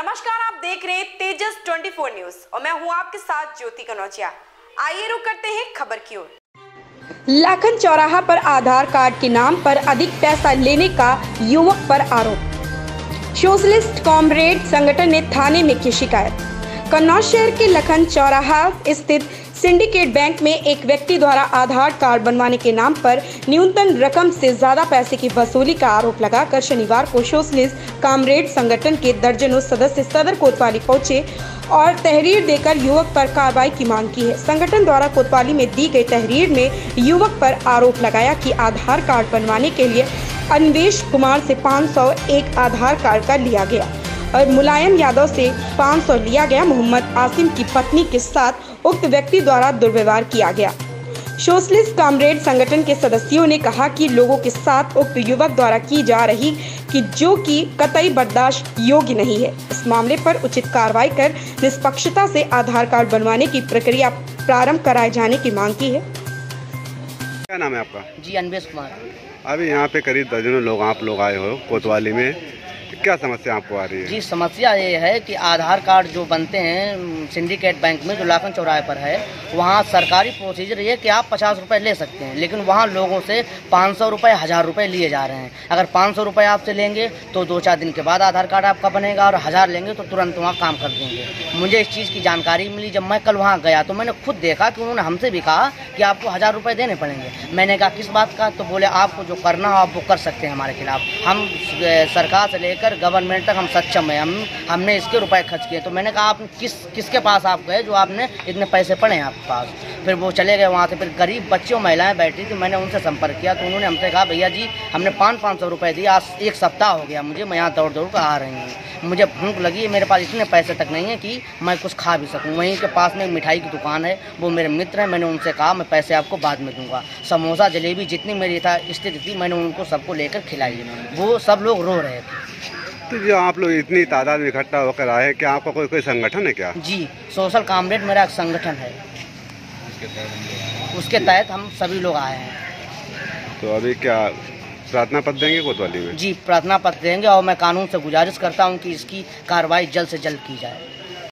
नमस्कार, आप देख रहे हैं तेजस 24 न्यूज़ और मैं हूँ आपके साथ ज्योति कनौजिया। आइए रुक करते हैं खबर की ओर। लखन चौराहा पर आधार कार्ड के नाम पर अधिक पैसा लेने का युवक पर आरोप। सोशलिस्ट कॉमरेड संगठन ने थाने में की शिकायत। कन्नौज शहर के लखन चौराहा स्थित सिंडिकेट बैंक में एक व्यक्ति द्वारा आधार कार्ड बनवाने के नाम पर न्यूनतम रकम से ज़्यादा पैसे की वसूली का आरोप लगाकर शनिवार को सोशलिस्ट कामरेड संगठन के दर्जनों सदस्य सदर कोतवाली पहुँचे और तहरीर देकर युवक पर कार्रवाई की मांग की है। संगठन द्वारा कोतवाली में दी गई तहरीर में युवक पर आरोप लगाया कि आधार कार्ड बनवाने के लिए अन्वेश कुमार से 501 आधार कार्ड का लिया गया। और मुलायम यादव से 500 लिया गया मोहम्मद आसिम की पत्नी के साथ उक्त व्यक्ति द्वारा दुर्व्यवहार किया गया। सोशलिस्ट कामरेड संगठन के सदस्यों ने कहा कि लोगों के साथ उक्त युवक द्वारा की जा रही कि जो कि कतई बर्दाश्त योग्य नहीं है। इस मामले पर उचित कार्रवाई कर निष्पक्षता से आधार कार्ड बनवाने की प्रक्रिया प्रारंभ कराए जाने की मांग की है। क्या नाम है आपका? जी अनवेश कुमार। अभी यहाँ पे करीब दर्जनों लोग आप लोग आए हो कोतवाली में। क्या समस्या आपको आ रही है? जी, समस्या ये है कि आधार कार्ड जो बनते हैं, सिंडिकेट बैंक में, जो लाखन चौराहे पर है, वहाँ सरकारी प्रोसीजर ये कि आप पचास रुपए ले सकते हैं, लेकिन वहाँ लोगों से पाँच सौ रुपये हज़ार रुपये लिए जा रहे हैं। अगर पाँच सौ रुपये आपसे लेंगे तो दो चार दिन के बाद आधार कार्ड आपका बनेगा, और हज़ार लेंगे तो तुरंत वहाँ काम कर देंगे। मुझे इस चीज़ की जानकारी मिली, जब मैं कल वहाँ गया तो मैंने खुद देखा कि उन्होंने हमसे भी कहा कि आपको हज़ार रुपये देने पड़ेंगे। मैंने कहा, किस बात का? तो बोले, आपको जो करना हो, आप वो कर सकते हैं हमारे खिलाफ। हम सरकार से लेकर गवर्नमेंट तक हम सक्षम है, हम, हमने इसके रुपए खर्च किए तो मैंने कहा आप किस, किसके पास आप गए जो आपने इतने पैसे पड़े हैं आपके पास? फिर वो चले गए वहाँ से, फिर गरीब बच्चे और महिलाएँ बैठी थी, मैंने उनसे संपर्क किया तो उन्होंने हमसे कहा, भैया जी, हमने पाँच पाँच सौ रुपये दिए, आज एक सप्ताह हो गया, मुझे, मैं यहाँ दौड़ दौड़ कर आ रही हूँ। मुझे भूख लगी मेरे पास इतने पैसे तक नहीं है कि मैं कुछ खा भी सकूँ। वहीं के पास में एक मिठाई की दुकान है, वो मेरे मित्र हैं, मैंने उनसे कहा, मैं पैसे आपको बाद में दूँगा। समोसा, जलेबी, जितनी मेरी था, स्थिति थी, मैंने उनको सबको लेकर खिलाई वो सब लोग रो रहे थे। तो जो आप लोग इतनी तादाद में इकट्ठा होकर आए हैं क्या आपका कोई कोई संगठन है क्या? जी सोशल कामरेड मेरा एक संगठन है। उसके तहत हम सभी लोग आए हैं। तो अभी क्या प्रार्थना पत्र देंगे कोतवाली में? जी प्रार्थना पत्र देंगे और मैं कानून से गुजारिश करता हूँ कि इसकी कार्रवाई जल्द से जल्द की जाए।